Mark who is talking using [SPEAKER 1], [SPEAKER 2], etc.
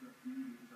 [SPEAKER 1] the beauty